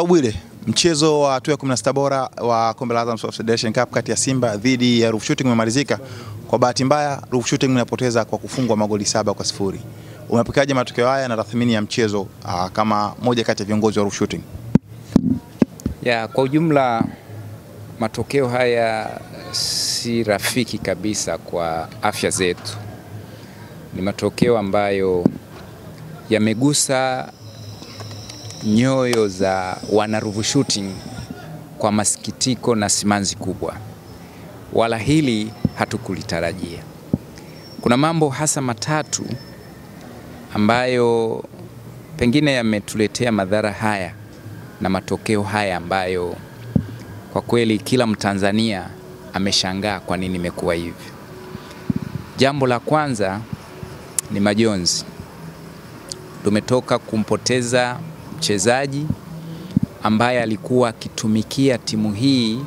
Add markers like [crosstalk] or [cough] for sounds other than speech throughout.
Bwile, mchezo wa hatua ya 16 bora wa kombe la Azam Sports Federation Cup kati ya Simba dhidi ya Ruvu Shooting umemalizika. Kwa bahati mbaya, Ruvu Shooting inapoteza kwa kufungwa magoli saba kwa sifuri. Umepokeaje matokeo haya na tathmini ya mchezo aa, kama moja kati ya viongozi wa Ruvu Shooting? Ya, kwa ujumla matokeo haya si rafiki kabisa kwa afya zetu. Ni matokeo ambayo yamegusa nyoyo za wanaruvu Shooting kwa masikitiko na simanzi kubwa, wala hili hatukulitarajia. Kuna mambo hasa matatu ambayo pengine yametuletea madhara haya na matokeo haya ambayo kwa kweli kila Mtanzania ameshangaa kwa nini imekuwa hivi. Jambo la kwanza ni majonzi. Tumetoka kumpoteza mchezaji ambaye alikuwa akitumikia timu hii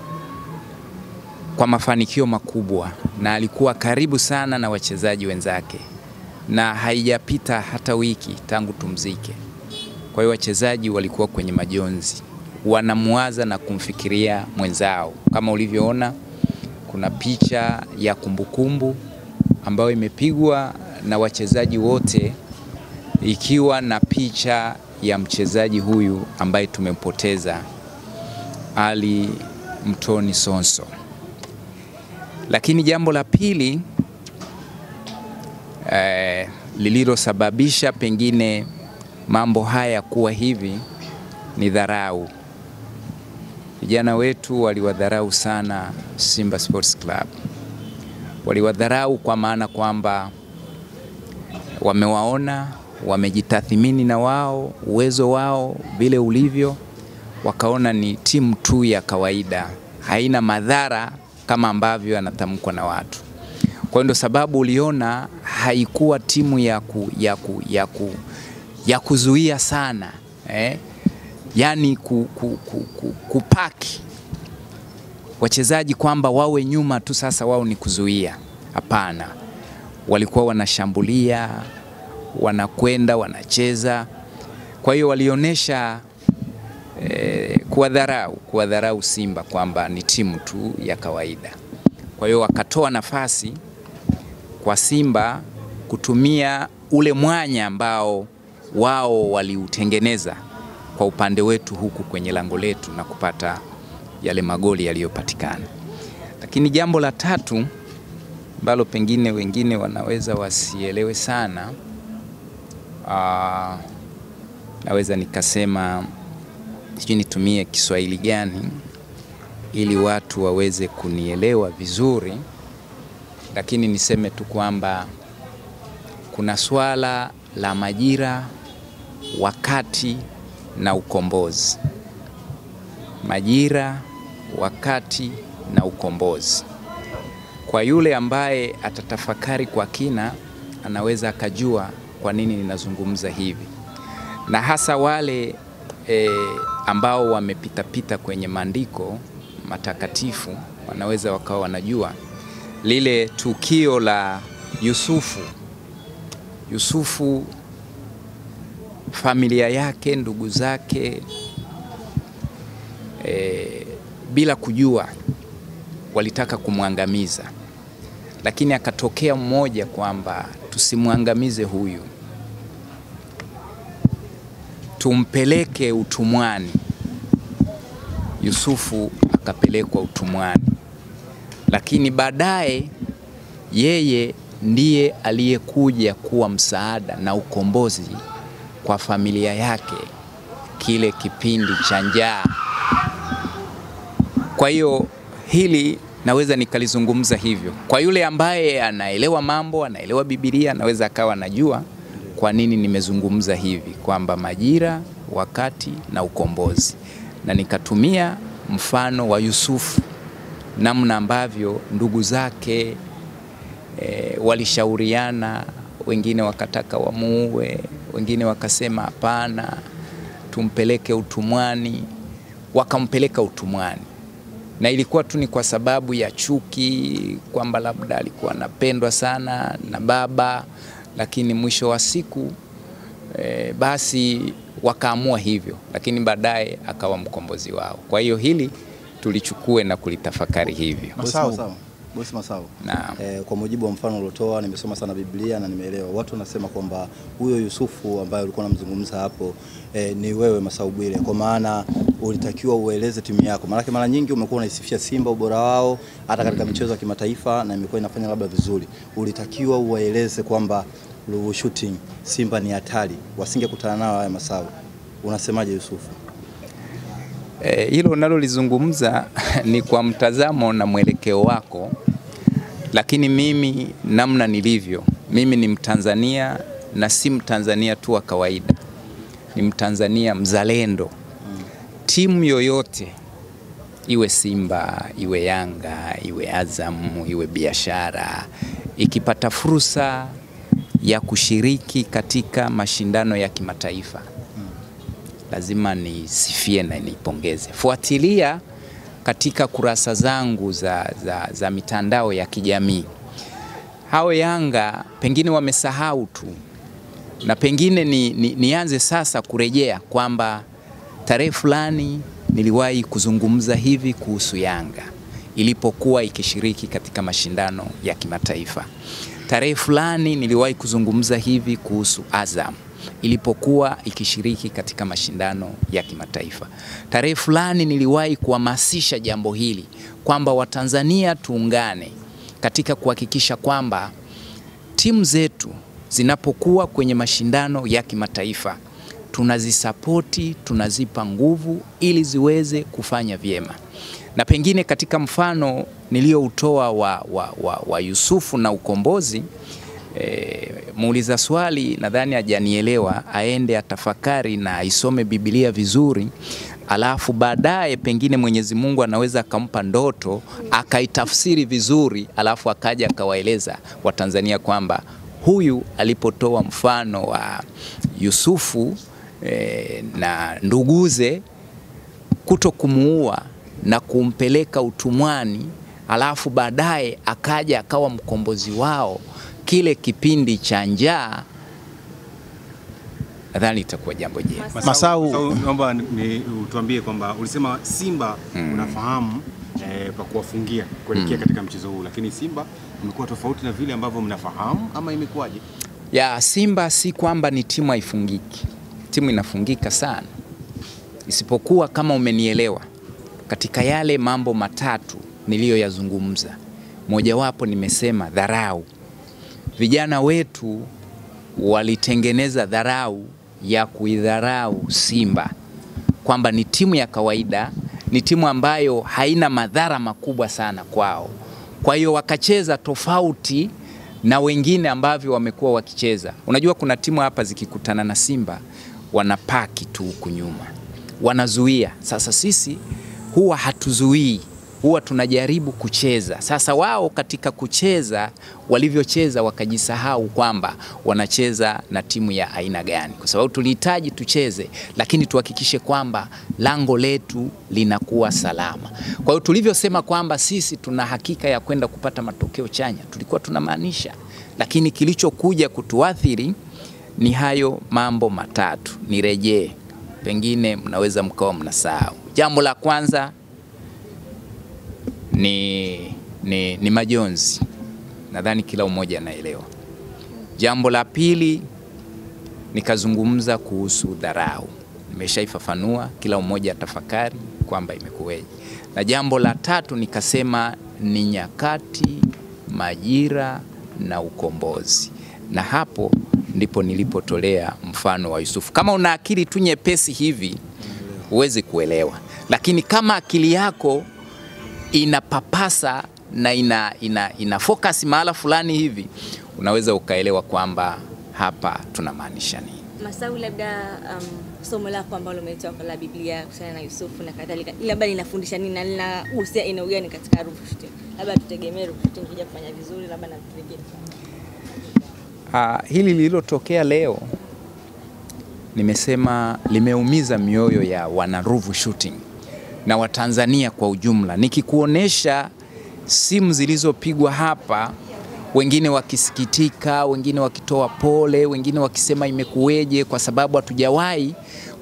kwa mafanikio makubwa na alikuwa karibu sana na wachezaji wenzake, na haijapita hata wiki tangu tumzike. Kwa hiyo wachezaji walikuwa kwenye majonzi, wanamwaza na kumfikiria mwenzao. Kama ulivyoona, kuna picha ya kumbukumbu ambayo imepigwa na wachezaji wote ikiwa na picha ya mchezaji huyu ambaye tumempoteza Ali Mtoni Sonso. Lakini jambo la pili eh, lililosababisha pengine mambo haya kuwa hivi ni dharau. Vijana wetu waliwadharau sana Simba Sports Club, waliwadharau kwa maana kwamba wamewaona wamejitathimini na wao uwezo wao vile ulivyo, wakaona ni timu tu ya kawaida, haina madhara kama ambavyo yanatamkwa na watu. Kwa hiyo ndio sababu uliona haikuwa timu ya, ku, ya, ku, ya, ku, ya kuzuia sana eh? Yaani ku, ku, ku, ku, kupaki wachezaji kwamba wawe nyuma tu, sasa wao ni kuzuia. Hapana, walikuwa wanashambulia wanakwenda wanacheza. Kwa hiyo walionyesha eh, kuwadharau kuwadharau Simba kwamba ni timu tu ya kawaida. Kwa hiyo wakatoa nafasi kwa Simba kutumia ule mwanya ambao wao waliutengeneza kwa upande wetu huku kwenye lango letu na kupata yale magoli yaliyopatikana. Lakini jambo la tatu ambalo pengine wengine wanaweza wasielewe sana Uh, naweza nikasema sijui nitumie Kiswahili gani ili watu waweze kunielewa vizuri, lakini niseme tu kwamba kuna swala la majira, wakati na ukombozi. Majira, wakati na ukombozi. Kwa yule ambaye atatafakari kwa kina, anaweza akajua kwa nini ninazungumza hivi, na hasa wale e, ambao wamepitapita kwenye maandiko matakatifu wanaweza wakawa wanajua lile tukio la Yusufu. Yusufu, familia yake, ndugu zake e, bila kujua walitaka kumwangamiza, lakini akatokea mmoja kwamba tusimwangamize huyu, tumpeleke utumwani. Yusufu akapelekwa utumwani, lakini baadaye yeye ndiye aliyekuja kuwa msaada na ukombozi kwa familia yake kile kipindi cha njaa. Kwa hiyo hili naweza nikalizungumza hivyo. Kwa yule ambaye anaelewa mambo, anaelewa Biblia, anaweza akawa anajua kwa nini nimezungumza hivi, kwamba majira, wakati na ukombozi, na nikatumia mfano wa Yusufu, namna ambavyo ndugu zake e, walishauriana, wengine wakataka wamuue, wengine wakasema hapana, tumpeleke utumwani, wakampeleka utumwani. Na ilikuwa tu ni kwa sababu ya chuki, kwamba labda alikuwa anapendwa sana na baba, lakini mwisho wa siku e, basi wakaamua hivyo, lakini baadaye akawa mkombozi wao. Kwa hiyo hili tulichukue na kulitafakari hivyo. Masau. Masau. Bosi Masau. Naam. E, kwa mujibu wa mfano uliotoa, nimesoma sana Biblia na nimeelewa. Watu wanasema kwamba huyo Yusufu ambaye ulikuwa unamzungumza hapo e, ni wewe Masau Bwire, kwa maana ulitakiwa ueleze timu yako, maanake mara nyingi umekuwa unaisifia Simba ubora wao hata katika michezo ya kimataifa na imekuwa inafanya labda vizuri. Ulitakiwa uwaeleze kwamba Ruvu Shooting Simba ni hatari, wasingekutana nao haya Masau. Unasemaje Yusufu? Hilo e, unalolizungumza [laughs] ni kwa mtazamo na mwelekeo wako, lakini mimi namna nilivyo, mimi ni Mtanzania na si Mtanzania tu wa kawaida, ni Mtanzania mzalendo. Timu yoyote iwe Simba, iwe Yanga, iwe Azam, iwe Biashara, ikipata fursa ya kushiriki katika mashindano ya kimataifa lazima nisifie na niipongeze. Fuatilia katika kurasa zangu za, za, za mitandao ya kijamii. Hao Yanga pengine wamesahau tu, na pengine ni, ni, nianze sasa kurejea kwamba tarehe fulani niliwahi kuzungumza hivi kuhusu Yanga ilipokuwa ikishiriki katika mashindano ya kimataifa. Tarehe fulani niliwahi kuzungumza hivi kuhusu Azam ilipokuwa ikishiriki katika mashindano ya kimataifa. Tarehe fulani niliwahi kuhamasisha jambo hili kwamba Watanzania tuungane katika kuhakikisha kwamba timu zetu zinapokuwa kwenye mashindano ya kimataifa tunazisapoti, tunazipa nguvu ili ziweze kufanya vyema. Na pengine katika mfano niliyoutoa wa, wa, wa, wa Yusufu na ukombozi E, muuliza swali nadhani hajanielewa, aende atafakari na aisome Biblia vizuri, alafu baadaye pengine Mwenyezi Mungu anaweza akampa ndoto akaitafsiri vizuri, alafu akaja akawaeleza Watanzania kwamba huyu alipotoa mfano wa Yusufu e, na nduguze kuto kumuua na kumpeleka utumwani, alafu baadaye akaja akawa mkombozi wao kile kipindi cha njaa, nadhani itakuwa jambo jema. Masau. Masau, naomba ni utuambie kwamba ulisema Simba unafahamu eh, pa kuwafungia kuelekea katika mchezo huu, lakini Simba imekuwa tofauti na vile ambavyo mnafahamu ama imekuwaje? ya Simba si kwamba ni timu haifungiki, timu inafungika sana, isipokuwa kama umenielewa katika yale mambo matatu niliyoyazungumza, mojawapo nimesema dharau. Vijana wetu walitengeneza dharau ya kuidharau Simba kwamba ni timu ya kawaida, ni timu ambayo haina madhara makubwa sana kwao. Kwa hiyo wakacheza tofauti na wengine ambavyo wamekuwa wakicheza. Unajua kuna timu hapa zikikutana na Simba wanapaki tu huku nyuma, wanazuia. Sasa sisi huwa hatuzuii, huwa tunajaribu kucheza. Sasa wao katika kucheza walivyocheza, wakajisahau kwamba wanacheza na timu ya aina gani, kwa sababu tulihitaji tucheze, lakini tuhakikishe kwamba lango letu linakuwa salama. Kwa hiyo tulivyosema kwamba sisi tuna hakika ya kwenda kupata matokeo chanya, tulikuwa tunamaanisha, lakini kilichokuja kutuathiri ni hayo mambo matatu. Nirejee, pengine mnaweza mkawa mnasahau. Jambo la kwanza ni, ni, ni majonzi. Nadhani kila mmoja anaelewa. Jambo la pili nikazungumza kuhusu dharau, nimeshaifafanua, kila mmoja atafakari kwamba imekuweje. Na jambo la tatu nikasema ni nyakati, majira na ukombozi, na hapo ndipo nilipotolea mfano wa Yusufu. Kama una akili tu nyepesi hivi huwezi kuelewa, lakini kama akili yako inapapasa na ina, ina, ina focus mahala fulani hivi unaweza ukaelewa kwamba hapa tunamaanisha nini. Masau, labda um, somo lako ambalo umetoa la Biblia kuhusiana na Yusufu na kadhalika, labda linafundisha nini na linagusia eneo gani katika Rufu Shooting? Labda tutegemee Rufu Shooting kuja kufanya vizuri, labda na vitu vingine. Uh, hili lililotokea leo nimesema limeumiza mioyo ya wana Ruvu Shooting na Watanzania kwa ujumla. Nikikuonesha simu zilizopigwa hapa wengine wakisikitika, wengine wakitoa pole, wengine wakisema imekuweje, kwa sababu hatujawahi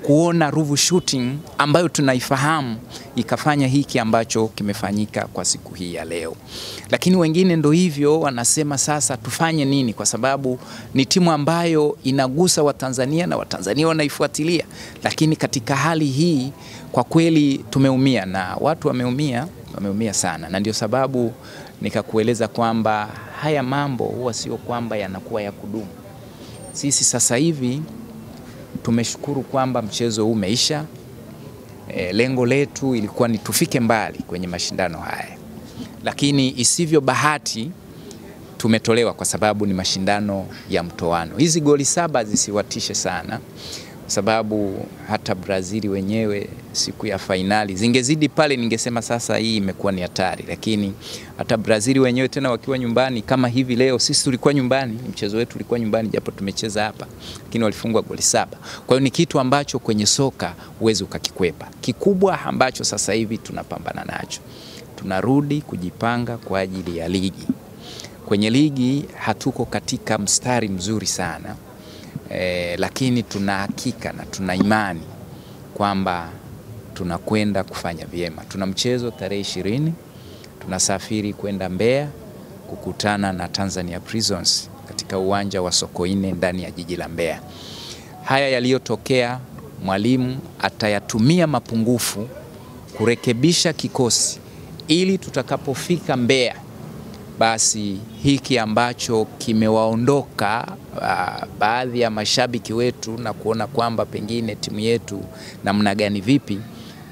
kuona Ruvu Shooting ambayo tunaifahamu ikafanya hiki ambacho kimefanyika kwa siku hii ya leo. Lakini wengine ndo hivyo wanasema sasa tufanye nini, kwa sababu ni timu ambayo inagusa Watanzania na Watanzania wanaifuatilia. Lakini katika hali hii kwa kweli tumeumia na watu wameumia, wameumia sana, na ndio sababu nikakueleza kwamba haya mambo huwa sio kwamba yanakuwa ya kudumu. Sisi sasa hivi tumeshukuru kwamba mchezo huu umeisha. E, lengo letu ilikuwa ni tufike mbali kwenye mashindano haya, lakini isivyo bahati tumetolewa kwa sababu ni mashindano ya mtoano. Hizi goli saba zisiwatishe sana, sababu hata Brazili wenyewe siku ya fainali zingezidi pale, ningesema sasa hii imekuwa ni hatari, lakini hata Brazili wenyewe tena wakiwa nyumbani kama hivi leo, sisi tulikuwa nyumbani, mchezo wetu ulikuwa nyumbani, japo tumecheza hapa, lakini walifungwa goli saba. Kwa hiyo ni kitu ambacho kwenye soka huwezi ukakikwepa. Kikubwa ambacho sasa hivi tunapambana nacho, tunarudi kujipanga kwa ajili ya ligi. Kwenye ligi hatuko katika mstari mzuri sana e, lakini tuna hakika na tuna imani kwamba tunakwenda kufanya vyema. Tuna mchezo tarehe ishirini, tunasafiri kwenda Mbeya kukutana na Tanzania Prisons katika uwanja wa Sokoine ndani ya jiji la Mbeya. Haya yaliyotokea, mwalimu atayatumia mapungufu kurekebisha kikosi ili tutakapofika Mbeya basi hiki ambacho kimewaondoka uh, baadhi ya mashabiki wetu na kuona kwamba pengine timu yetu namna gani vipi,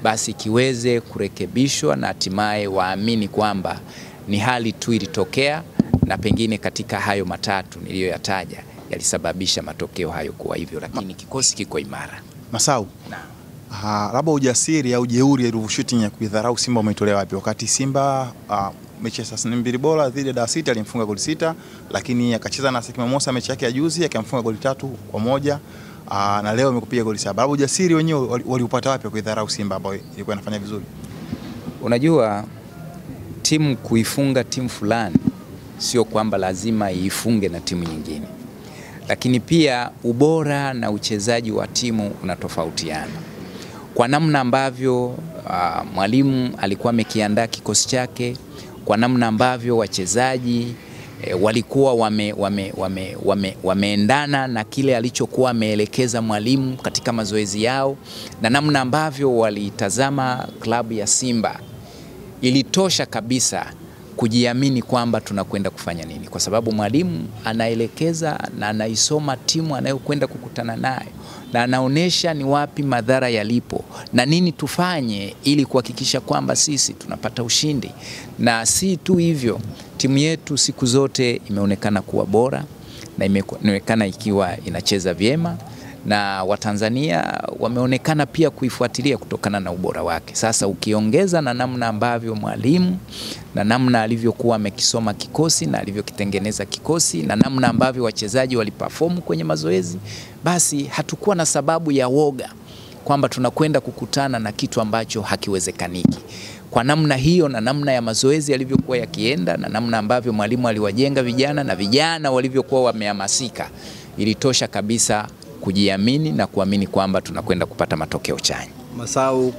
basi kiweze kurekebishwa na hatimaye waamini kwamba ni hali tu ilitokea, na pengine katika hayo matatu niliyoyataja yalisababisha matokeo hayo kuwa hivyo, lakini kikosi kiko imara. Masau. Ah, labda ujasiri au jeuri ya Ruvu Shooting ya kuidharau Simba umetolewa wapi? Wakati Simba ah, mechi ya thelathini mbili bora dhidi ya Dar City alimfunga goli sita, lakini akacheza na Sekima Mosa mechi yake ya juzi akamfunga goli tatu kwa moja Aa, na leo amekupiga goli saba. Labda ujasiri wenyewe waliupata wapi wa kuidharau Simba ambayo ilikuwa inafanya vizuri? Unajua, timu kuifunga timu fulani sio kwamba lazima iifunge na timu nyingine, lakini pia ubora na uchezaji wa timu unatofautiana kwa namna ambavyo uh, mwalimu alikuwa amekiandaa kikosi chake, kwa namna ambavyo wachezaji e, walikuwa wame, wame, wame, wame, wameendana na kile alichokuwa ameelekeza mwalimu katika mazoezi yao, na namna ambavyo walitazama klabu ya Simba. Ilitosha kabisa kujiamini kwamba tunakwenda kufanya nini, kwa sababu mwalimu anaelekeza na anaisoma timu anayokwenda kukutana nayo na anaonyesha ni wapi madhara yalipo na nini tufanye ili kuhakikisha kwamba sisi tunapata ushindi. Na si tu hivyo, timu yetu siku zote imeonekana kuwa bora na imeonekana ikiwa inacheza vyema na Watanzania wameonekana pia kuifuatilia kutokana na ubora wake. Sasa ukiongeza na namna ambavyo mwalimu na namna alivyokuwa amekisoma kikosi na alivyokitengeneza kikosi na namna ambavyo wachezaji waliperform kwenye mazoezi, basi hatukuwa na sababu ya woga kwamba tunakwenda kukutana na kitu ambacho hakiwezekaniki. Kwa namna hiyo na namna ya mazoezi yalivyokuwa yakienda na namna ambavyo mwalimu aliwajenga vijana na vijana walivyokuwa wamehamasika, ilitosha kabisa kujiamini na kuamini kwamba tunakwenda kupata matokeo chanya. Masau